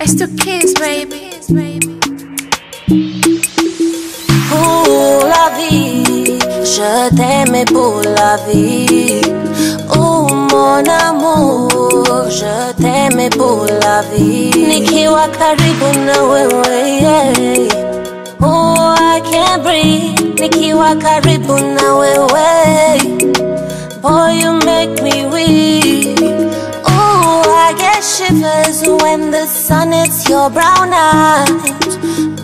It's the kids, baby. Pour la vie, je t'aimais pour la vie. Oh mon amour, je t'aimais pour la vie. Nikiwa karibu na wewe, yeah. Oh, I can't breathe. Nikiwa karibu na wewe. Boy, you make me weak. Oh, I get shivers when the sun hits your brown eyes.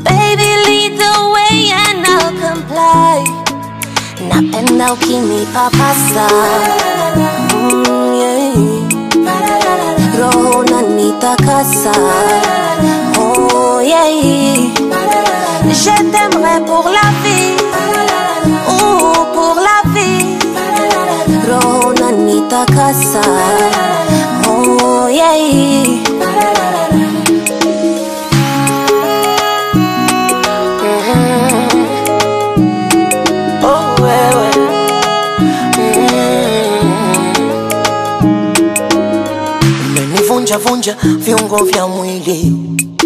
Baby, lead the way and I'll comply. Napenda ukinipapasa mm, yeah. Roho unanitakasa oh, yeah. Je t'aimerai pour la vie oh, yeah. Oh, vunja viungo vya mwili.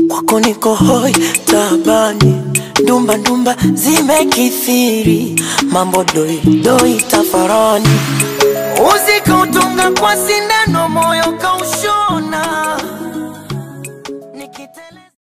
Kwako niko hoi tabani. Ndumba ndumba zimekithiri. Mambo doi doi tafarani uzi kautunga kwa sindano moyo kaushona